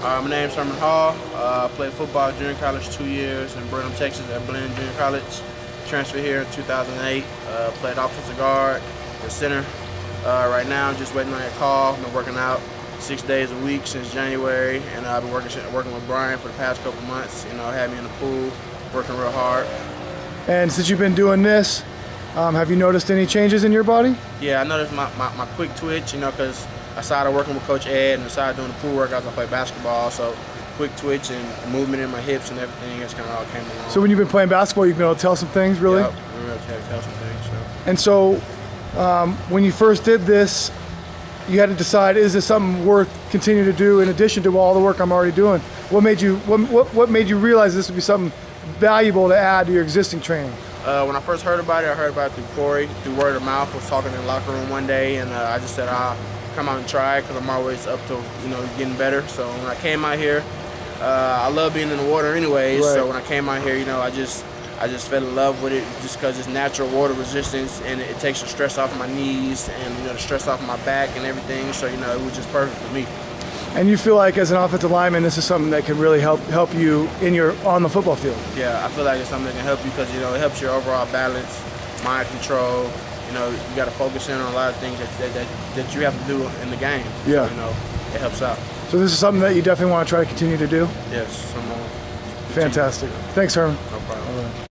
Uh, my name's Herman Hall. Uh, I played football junior college two years in Brenham, Texas at Blinn Junior College. Transferred here in 2008. Uh, played offensive guard and center. Uh, right now, I'm just waiting on that call. I've been working out six days a week since January, and I've been working working with Brian for the past couple months. You know, had me in the pool, working real hard. And since you've been doing this, um, have you noticed any changes in your body? Yeah, I noticed my, my, my quick twitch, you know, because I started working with Coach Ed and I started doing the pool workouts. I play basketball, so quick twitch and movement in my hips and everything just kind of all came along. So when you've been playing basketball, you've been able to tell some things, really? Yep, we were able to tell some things. So. And so um, when you first did this, you had to decide, is this something worth continuing to do in addition to all the work I'm already doing? What made you, what, what, what made you realize this would be something valuable to add to your existing training? Uh, when I first heard about it, I heard about it through Corey, through word of mouth. I was talking in the locker room one day, and uh, I just said I'll come out and try because I'm always up to you know getting better. So when I came out here, uh, I love being in the water anyways. Right. So when I came out here, you know, I just I just fell in love with it just because it's natural water resistance and it, it takes the stress off my knees and you know the stress off my back and everything. So you know it was just perfect for me. And you feel like as an offensive lineman, this is something that can really help help you in your on the football field. Yeah, I feel like it's something that can help you because you know it helps your overall balance, mind control. You know, you got to focus in on a lot of things that, that, that, that you have to do in the game. Yeah. So, you know, it helps out. So this is something that you definitely want to try to continue to do. Yes, some more. Fantastic. Thanks, Herman. No problem.